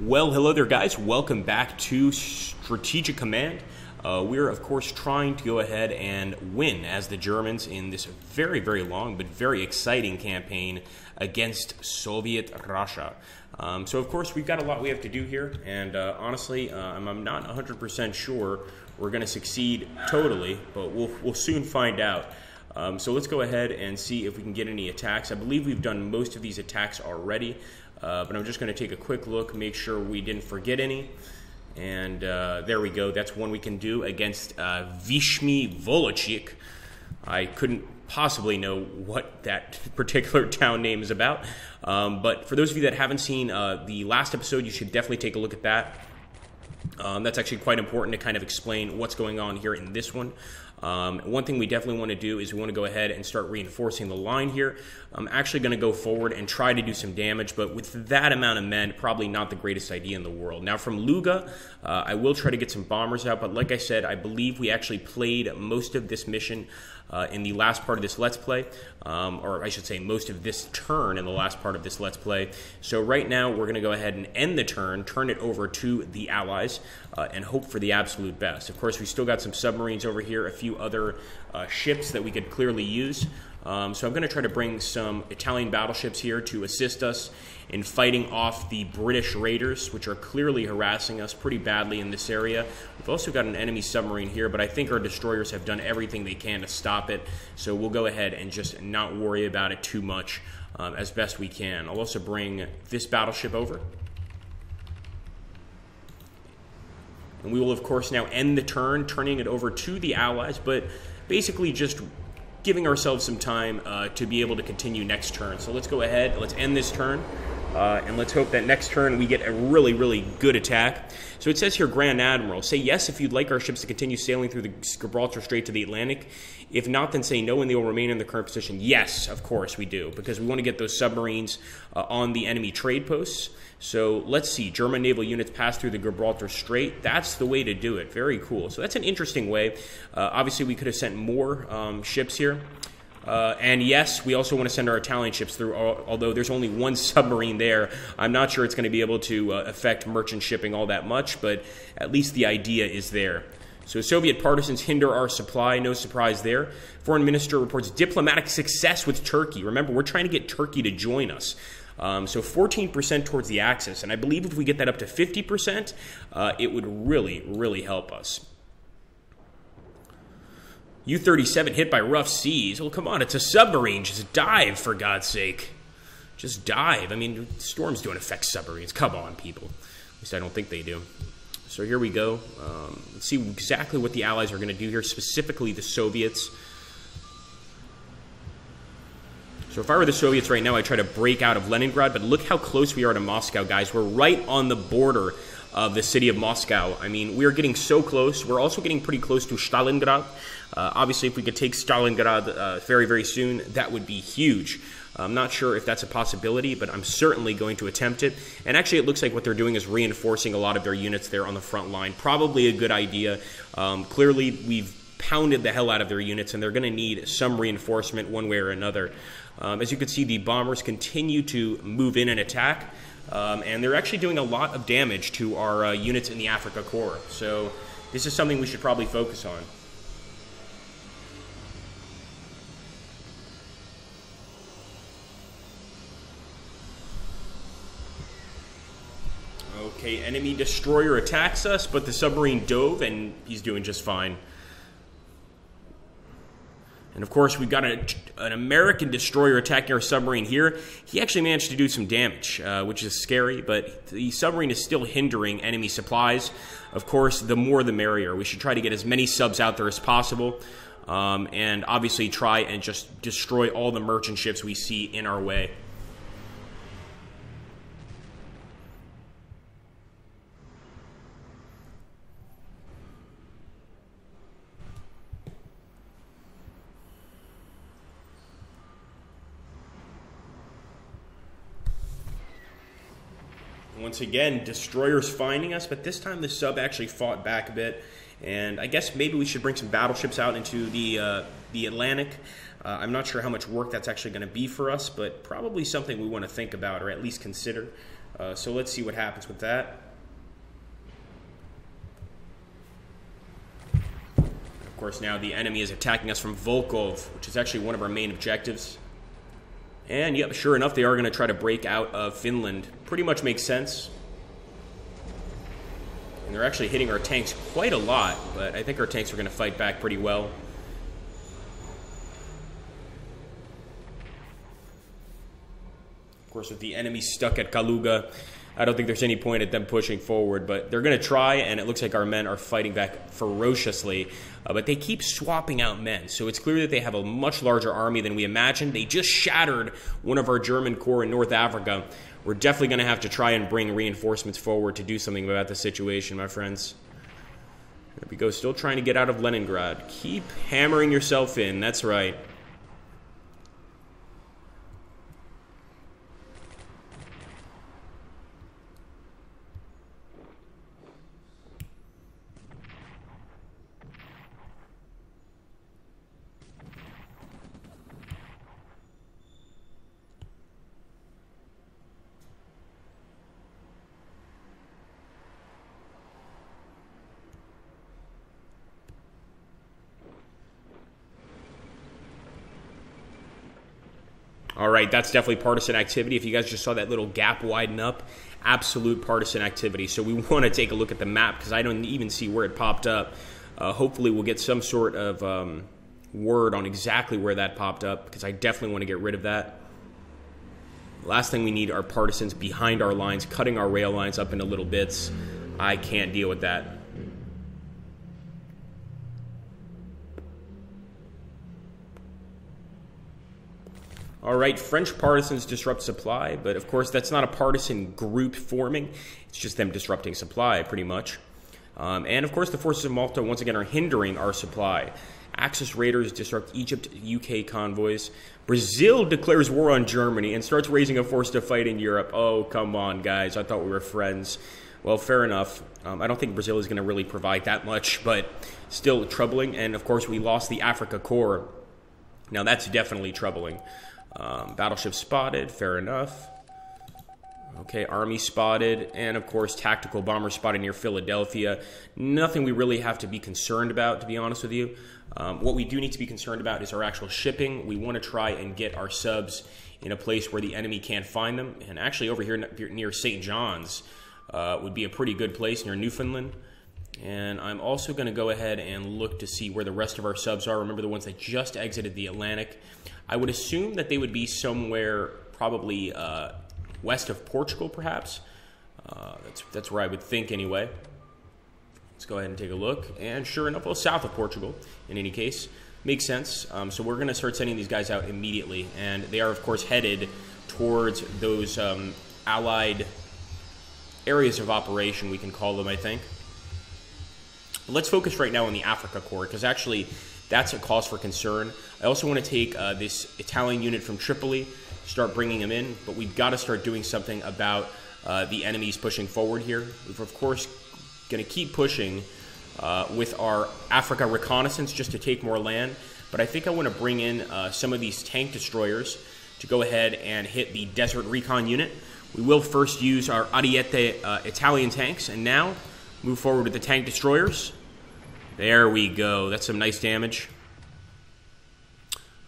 Well, hello there, guys. Welcome back to Strategic Command. Uh, we're, of course, trying to go ahead and win as the Germans in this very, very long but very exciting campaign against Soviet Russia. Um, so, of course, we've got a lot we have to do here, and uh, honestly, uh, I'm, I'm, not 100% sure we're going to succeed totally, but we'll, we'll soon find out. Um, so let's go ahead and see if we can get any attacks. I believe we've done most of these attacks already. Uh, but I'm just going to take a quick look, make sure we didn't forget any. And uh, there we go. That's one we can do against uh, Vishmi Volochysk. I couldn't possibly know what that particular town name is about. Um, but for those of you that haven't seen uh, the last episode, you should definitely take a look at that. Um, that's actually quite important to kind of explain what's going on here in this one. Um, one thing we definitely want to do is we want to go ahead and start reinforcing the line here. I'm actually going to go forward and try to do some damage, but with that amount of men, probably not the greatest idea in the world. Now, from Luga, uh, I will try to get some bombers out, but like I said, I believe we actually played most of this mission uh, in the last part of this Let's Play, um, or I should say most of this turn in the last part of this Let's Play. So right now we're going to go ahead and end the turn, turn it over to the Allies, uh, and hope for the absolute best. Of course, we still got some submarines over here, a few other uh, ships that we could clearly use. Um, so I'm going to try to bring some Italian battleships here to assist us in fighting off the British raiders, which are clearly harassing us pretty badly in this area. We've also got an enemy submarine here, but I think our destroyers have done everything they can to stop it. So we'll go ahead and just not worry about it too much um, as best we can. I'll also bring this battleship over. And we will, of course, now end the turn, turning it over to the Allies, but basically just giving ourselves some time uh, to be able to continue next turn. So let's go ahead, let's end this turn. Uh, and let's hope that next turn we get a really, really good attack. So it says here, Grand Admiral, say yes if you'd like our ships to continue sailing through the Gibraltar Strait to the Atlantic. If not, then say no and they will remain in their current position. Yes, of course we do, because we want to get those submarines uh, on the enemy trade posts. So let's see, German naval units pass through the Gibraltar Strait. That's the way to do it. Very cool. So that's an interesting way. Uh, obviously, we could have sent more um, ships here. Uh, and yes, we also want to send our Italian ships through, although there's only one submarine there. I'm not sure it's going to be able to uh, affect merchant shipping all that much, but at least the idea is there. So Soviet partisans hinder our supply, no surprise there. Foreign minister reports diplomatic success with Turkey. Remember, we're trying to get Turkey to join us. Um, so 14% towards the Axis, and I believe if we get that up to 50%, uh, it would really, really help us. U 37 hit by rough seas. Well, come on, it's a submarine. Just dive, for God's sake. Just dive. I mean, storms don't affect submarines. Come on, people. At least I don't think they do. So here we go. Um, let's see exactly what the Allies are going to do here, specifically the Soviets. So if I were the Soviets right now, I'd try to break out of Leningrad, but look how close we are to Moscow, guys. We're right on the border of the city of Moscow. I mean, we are getting so close. We're also getting pretty close to Stalingrad. Uh, obviously, if we could take Stalingrad uh, very, very soon, that would be huge. I'm not sure if that's a possibility, but I'm certainly going to attempt it. And actually, it looks like what they're doing is reinforcing a lot of their units there on the front line. Probably a good idea. Um, clearly, we've pounded the hell out of their units, and they're going to need some reinforcement one way or another. Um, as you can see, the bombers continue to move in and attack, um, and they're actually doing a lot of damage to our uh, units in the Africa Corps. So, this is something we should probably focus on. Okay, enemy destroyer attacks us, but the submarine dove, and he's doing just fine. And of course, we've got a, an American destroyer attacking our submarine here. He actually managed to do some damage, uh, which is scary, but the submarine is still hindering enemy supplies. Of course, the more the merrier. We should try to get as many subs out there as possible. Um, and obviously try and just destroy all the merchant ships we see in our way. Once again, destroyers finding us, but this time the sub actually fought back a bit. And I guess maybe we should bring some battleships out into the uh, the Atlantic. Uh, I'm not sure how much work that's actually going to be for us, but probably something we want to think about or at least consider. Uh, so let's see what happens with that. Of course, now the enemy is attacking us from Volkhov, which is actually one of our main objectives. And yep, sure enough, they are going to try to break out of Finland. Pretty much makes sense. And they're actually hitting our tanks quite a lot, but I think our tanks are going to fight back pretty well. Of course, with the enemy stuck at Kaluga, I don't think there's any point at them pushing forward, but they're going to try, and it looks like our men are fighting back ferociously. Uh, but they keep swapping out men, so it's clear that they have a much larger army than we imagined. They just shattered one of our German corps in North Africa. We're definitely going to have to try and bring reinforcements forward to do something about the situation, my friends. There we go, still trying to get out of Leningrad. Keep hammering yourself in, that's right. All right, that's definitely partisan activity. If you guys just saw that little gap widen up, absolute partisan activity. So we want to take a look at the map because I don't even see where it popped up. Uh, hopefully, we'll get some sort of um, word on exactly where that popped up because I definitely want to get rid of that. Last thing we need are partisans behind our lines, cutting our rail lines up into little bits. I can't deal with that. All right, French partisans disrupt supply, but of course that's not a partisan group forming. It's just them disrupting supply, pretty much. Um, and of course, the forces of Malta once again are hindering our supply. Axis raiders disrupt Egypt, UK convoys. Brazil declares war on Germany and starts raising a force to fight in Europe. Oh, come on, guys. I thought we were friends. Well, fair enough. Um, I don't think Brazil is going to really provide that much, but still troubling. And of course, we lost the Africa Corps. Now, that's definitely troubling. Um, battleship spotted, fair enough. Okay, Army spotted, and of course, tactical bomber spotted near Philadelphia. Nothing we really have to be concerned about, to be honest with you. Um, what we do need to be concerned about is our actual shipping. We want to try and get our subs in a place where the enemy can't find them. And actually, over here near St. John's uh, would be a pretty good place near Newfoundland. And I'm also going to go ahead and look to see where the rest of our subs are. Remember the ones that just exited the Atlantic. I would assume that they would be somewhere probably uh, west of Portugal, perhaps. Uh, that's, that's where I would think anyway. Let's go ahead and take a look. And sure enough, well, south of Portugal, in any case. Makes sense. Um, so we're going to start sending these guys out immediately. And they are, of course, headed towards those um, allied areas of operation, we can call them, I think. Let's focus right now on the Africa Corps, because actually that's a cause for concern. I also want to take uh, this Italian unit from Tripoli, start bringing them in, but we've got to start doing something about uh, the enemies pushing forward here. We're, of course, going to keep pushing uh, with our Africa reconnaissance just to take more land, but I think I want to bring in uh, some of these tank destroyers to go ahead and hit the Desert Recon unit. We will first use our Ariete uh, Italian tanks, and now move forward with the tank destroyers. There we go. That's some nice damage.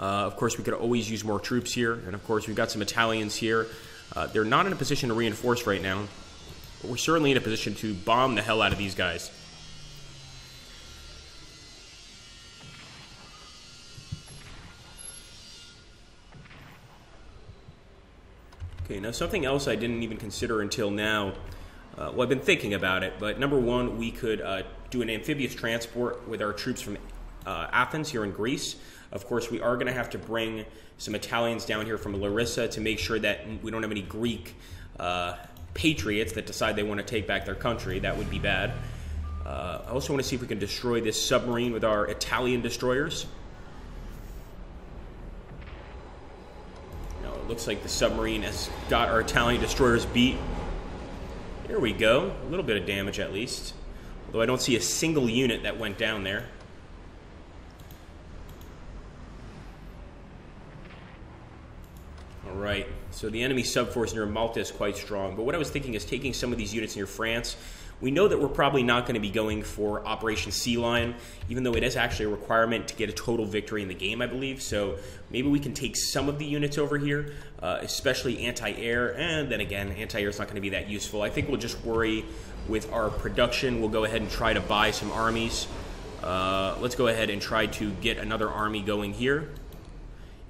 Uh, of course, we could always use more troops here. And of course, we've got some Italians here. Uh, they're not in a position to reinforce right now. But we're certainly in a position to bomb the hell out of these guys. Okay, now something else I didn't even consider until now uh, well, I've been thinking about it, but number one, we could uh, do an amphibious transport with our troops from uh, Athens here in Greece. Of course, we are going to have to bring some Italians down here from Larissa to make sure that we don't have any Greek uh, patriots that decide they want to take back their country. That would be bad. Uh, I also want to see if we can destroy this submarine with our Italian destroyers. Now, it looks like the submarine has got our Italian destroyers beat. There we go. A little bit of damage at least. Although I don't see a single unit that went down there. All right. So the enemy subforce near Malta is quite strong. But what I was thinking is taking some of these units near France. We know that we're probably not going to be going for Operation Sea Lion, even though it is actually a requirement to get a total victory in the game, I believe. So maybe we can take some of the units over here, uh, especially anti-air. And then again, anti-air is not going to be that useful. I think we'll just worry with our production. We'll go ahead and try to buy some armies. Uh, let's go ahead and try to get another army going here.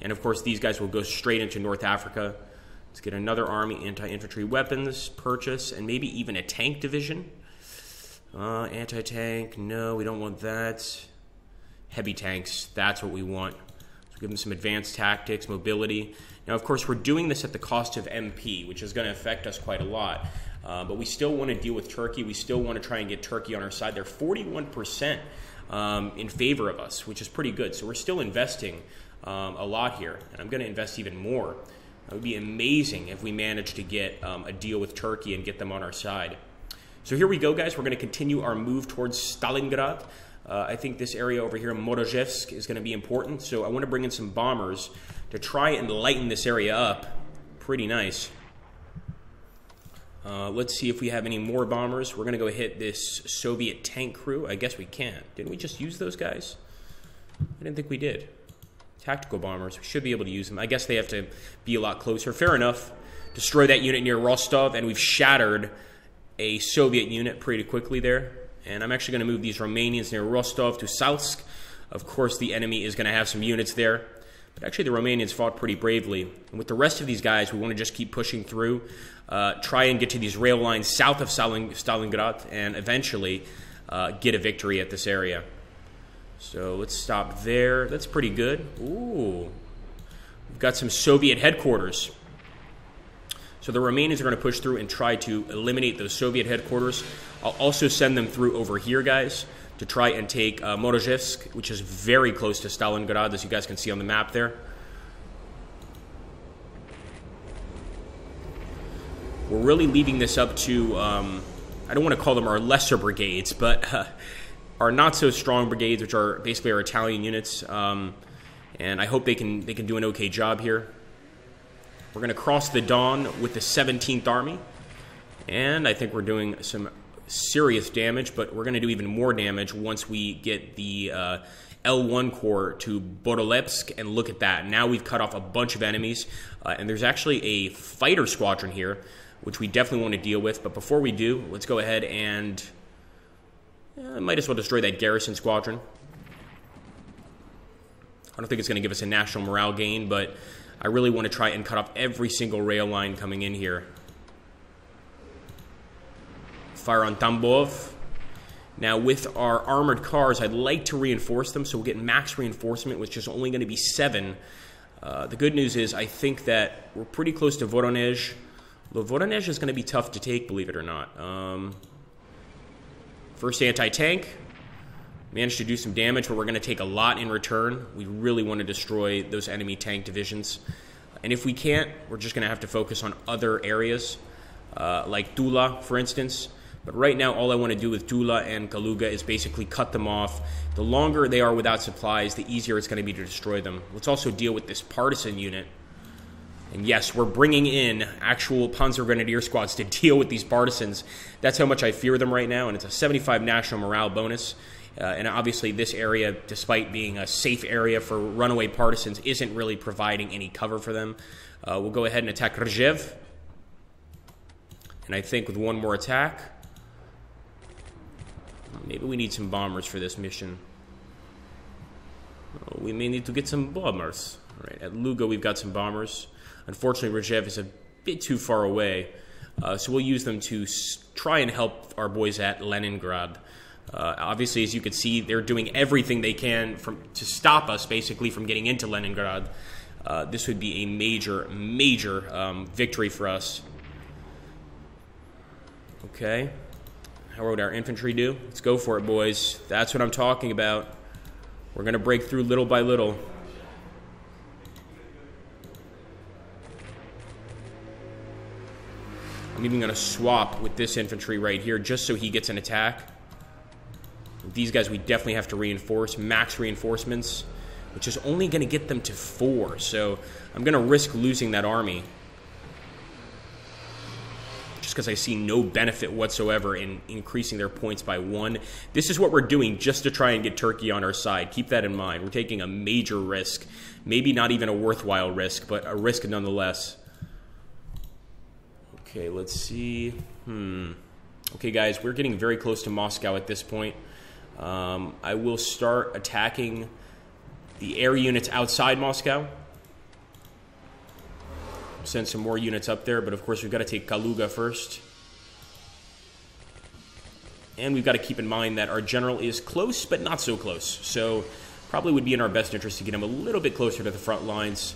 And of course, these guys will go straight into North Africa. Let's get another army, anti-infantry weapons, purchase, and maybe even a tank division. Uh, anti-tank, no, we don't want that. Heavy tanks, that's what we want. So give them some advanced tactics, mobility. Now, of course, we're doing this at the cost of MP, which is going to affect us quite a lot. Uh, but we still want to deal with Turkey. We still want to try and get Turkey on our side. They're 41% um, in favor of us, which is pretty good. So we're still investing um, a lot here, and I'm going to invest even more. It would be amazing if we managed to get um, a deal with Turkey and get them on our side. So here we go, guys. We're going to continue our move towards Stalingrad. Uh, I think this area over here, Morozhevsk, is going to be important. So I want to bring in some bombers to try and lighten this area up. Pretty nice. Uh, let's see if we have any more bombers. We're going to go hit this Soviet tank crew. I guess we can't. Didn't we just use those guys? I didn't think we did. Tactical bombers. We should be able to use them. I guess they have to be a lot closer. Fair enough. Destroy that unit near Rostov, and we've shattered a Soviet unit pretty quickly there. And I'm actually going to move these Romanians near Rostov to Salsk. Of course, the enemy is going to have some units there. But actually, the Romanians fought pretty bravely. And with the rest of these guys, we want to just keep pushing through, uh, try and get to these rail lines south of Stalingrad, and eventually uh, get a victory at this area. So let's stop there. That's pretty good. Ooh. We've got some Soviet headquarters. So the Romanians are going to push through and try to eliminate those Soviet headquarters. I'll also send them through over here, guys to try and take uh, Morozhevsk, which is very close to Stalingrad, as you guys can see on the map there. We're really leaving this up to, um, I don't want to call them our lesser brigades, but uh, our not so strong brigades, which are basically our Italian units. Um, and I hope they can they can do an okay job here. We're going to cross the Don with the 17th Army, and I think we're doing some serious damage, but we're going to do even more damage once we get the uh, L1 Corps to Bodolepsk, and look at that. Now we've cut off a bunch of enemies, uh, and there's actually a fighter squadron here, which we definitely want to deal with. But before we do, let's go ahead and uh, might as well destroy that garrison squadron. I don't think it's going to give us a national morale gain, but I really want to try and cut off every single rail line coming in here fire on Tambov. Now, with our armored cars, I'd like to reinforce them, so we'll get max reinforcement, which is only going to be seven. Uh, the good news is, I think that we're pretty close to Voronezh. Though Voronezh is going to be tough to take, believe it or not. Um, first anti-tank. Managed to do some damage, but we're going to take a lot in return. We really want to destroy those enemy tank divisions. And if we can't, we're just going to have to focus on other areas, uh, like Tula, for instance. But right now, all I want to do with Tula and Kaluga is basically cut them off. The longer they are without supplies, the easier it's going to be to destroy them. Let's also deal with this partisan unit. And yes, we're bringing in actual Panzer Grenadier squads to deal with these partisans. That's how much I fear them right now, and it's a 75 national morale bonus. Uh, and obviously, this area, despite being a safe area for runaway partisans, isn't really providing any cover for them. Uh, we'll go ahead and attack Rzhev. And I think with one more attack, Maybe we need some bombers for this mission. Oh, we may need to get some bombers. All right, at Luga we've got some bombers. Unfortunately, Rzhev is a bit too far away, uh, so we'll use them to try and help our boys at Leningrad. Uh, obviously, as you can see, they're doing everything they can from to stop us, basically, from getting into Leningrad. Uh, this would be a major, major um, victory for us. Okay. How would our infantry do? Let's go for it, boys. That's what I'm talking about. We're going to break through little by little. Even going to swap with this infantry right here just so he gets an attack. These guys we definitely have to reinforce. Max reinforcements, which is only going to get them to four. So I'm going to risk losing that army. Just because I see no benefit whatsoever in increasing their points by one. This is what we're doing just to try and get Turkey on our side. Keep that in mind. We're taking a major risk. Maybe not even a worthwhile risk, but a risk nonetheless. Okay, let's see. Hmm. Okay, guys, we're getting very close to Moscow at this point. Um, I will start attacking the air units outside Moscow. Send some more units up there, but of course we've got to take Kaluga first. And we've got to keep in mind that our general is close, but not so close. So probably would be in our best interest to get him a little bit closer to the front lines.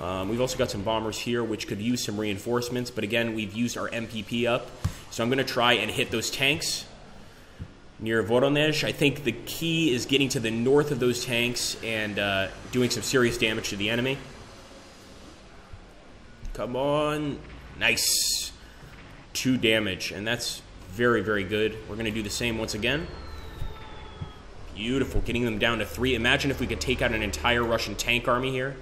Um, we've also got some bombers here, which could use some reinforcements. But again, we've used our MPP up. So I'm going to try and hit those tanks near Voronezh. I think the key is getting to the north of those tanks and uh, doing some serious damage to the enemy. Come on. Nice. Two damage, and that's very, very good. We're going to do the same once again. Beautiful. Getting them down to three. Imagine if we could take out an entire Russian tank army here.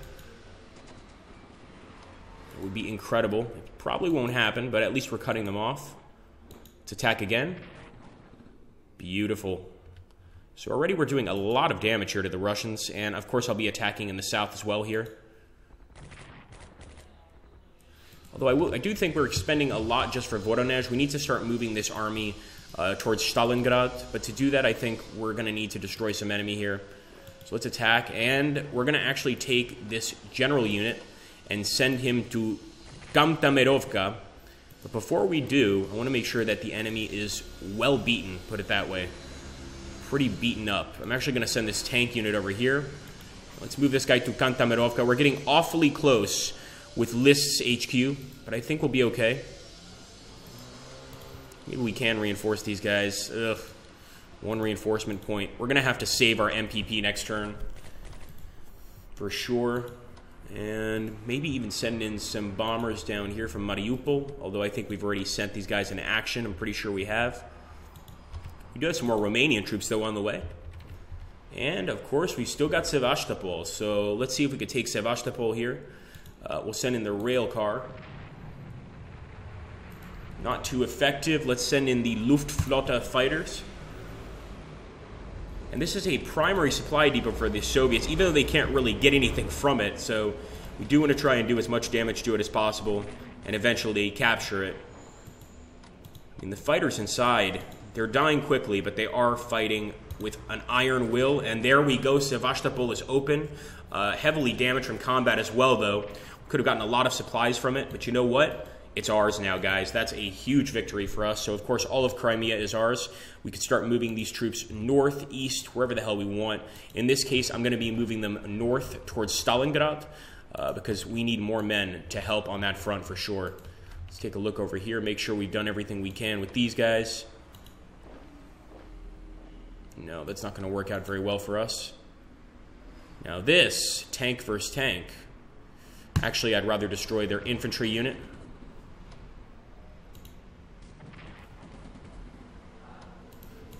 It would be incredible. It probably won't happen, but at least we're cutting them off. Let's attack again. Beautiful. So already we're doing a lot of damage here to the Russians, and of course I'll be attacking in the south as well here. Although I, will, I do think we're expending a lot just for Voronezh. We need to start moving this army uh, towards Stalingrad, but to do that I think we're going to need to destroy some enemy here. So let's attack, and we're going to actually take this general unit and send him to Kamtamerovka, but before we do, I want to make sure that the enemy is well beaten, put it that way. Pretty beaten up. I'm actually going to send this tank unit over here. Let's move this guy to Kantamerovka. We're getting awfully close with List's HQ, but I think we'll be okay. Maybe we can reinforce these guys. Ugh. One reinforcement point. We're going to have to save our MPP next turn. For sure. And maybe even send in some bombers down here from Mariupol, although I think we've already sent these guys into action. I'm pretty sure we have. We do have some more Romanian troops, though, on the way. And, of course, we've still got Sevastopol, so let's see if we could take Sevastopol here. Uh, we'll send in the rail car. Not too effective. Let's send in the Luftflotte fighters. And this is a primary supply depot for the Soviets, even though they can't really get anything from it. So we do want to try and do as much damage to it as possible and eventually capture it. I mean, the fighters inside, they're dying quickly, but they are fighting with an iron will. And there we go. Sevastopol is open. Uh, heavily damaged from combat as well, though. Could have gotten a lot of supplies from it, but you know what? It's ours now, guys. That's a huge victory for us. So, of course, all of Crimea is ours. We could start moving these troops north, east, wherever the hell we want. In this case, I'm going to be moving them north towards Stalingrad uh, because we need more men to help on that front for sure. Let's take a look over here, make sure we've done everything we can with these guys. No, that's not going to work out very well for us. Now this, tank versus tank. Actually, I'd rather destroy their infantry unit.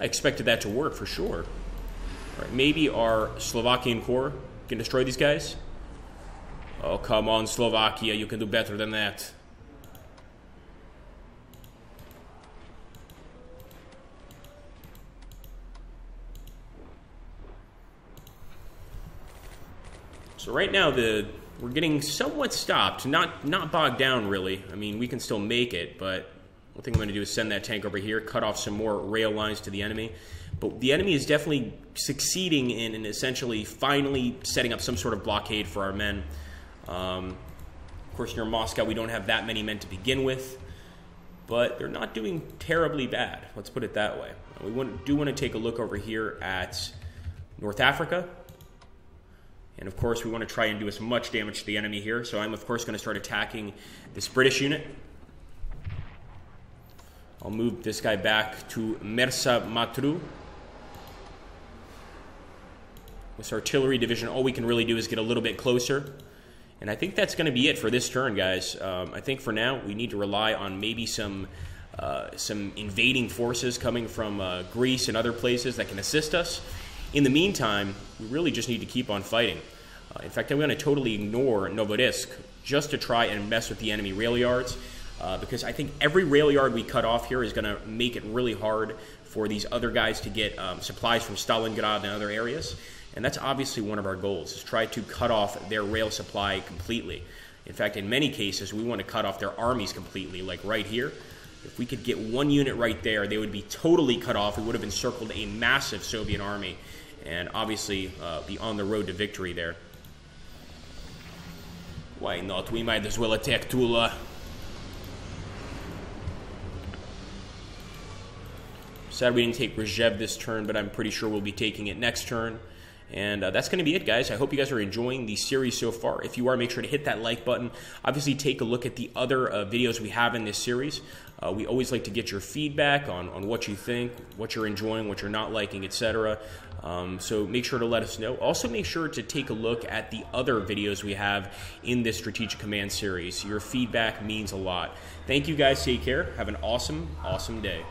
I expected that to work for sure. maybe our Slovakian corps can destroy these guys. Oh, come on, Slovakia, you can do better than that. So right now the we're getting somewhat stopped, not not bogged down really. I mean, we can still make it, but one thing I'm going to do is send that tank over here, cut off some more rail lines to the enemy. But the enemy is definitely succeeding in, in essentially finally setting up some sort of blockade for our men. Um, of course, near Moscow, we don't have that many men to begin with, but they're not doing terribly bad. Let's put it that way. We want, do want to take a look over here at North Africa. And of course, we want to try and do as much damage to the enemy here. So I'm, of course, going to start attacking this British unit. I'll move this guy back to Mersa Matruh. This artillery division, all we can really do is get a little bit closer. And I think that's going to be it for this turn, guys. Um, I think for now, we need to rely on maybe some uh, some invading forces coming from uh, Greece and other places that can assist us. In the meantime, we really just need to keep on fighting. Uh, in fact, I'm going to totally ignore Novodisk just to try and mess with the enemy rail yards. Uh, because I think every rail yard we cut off here is going to make it really hard for these other guys to get um, supplies from Stalingrad and other areas. And that's obviously one of our goals, is try to cut off their rail supply completely. In fact, in many cases, we want to cut off their armies completely, like right here. If we could get one unit right there, they would be totally cut off. We would have encircled a massive Soviet army and obviously uh, be on the road to victory there. Why not? We might as well attack Tula. Sad we didn't take Rzhev this turn, but I'm pretty sure we'll be taking it next turn. And uh, that's going to be it, guys. I hope you guys are enjoying the series so far. If you are, make sure to hit that like button. Obviously, take a look at the other uh, videos we have in this series. Uh, we always like to get your feedback on, on what you think, what you're enjoying, what you're not liking, etc. Um, so make sure to let us know. Also, make sure to take a look at the other videos we have in this Strategic Command series. Your feedback means a lot. Thank you, guys. Take care. Have an awesome, awesome day.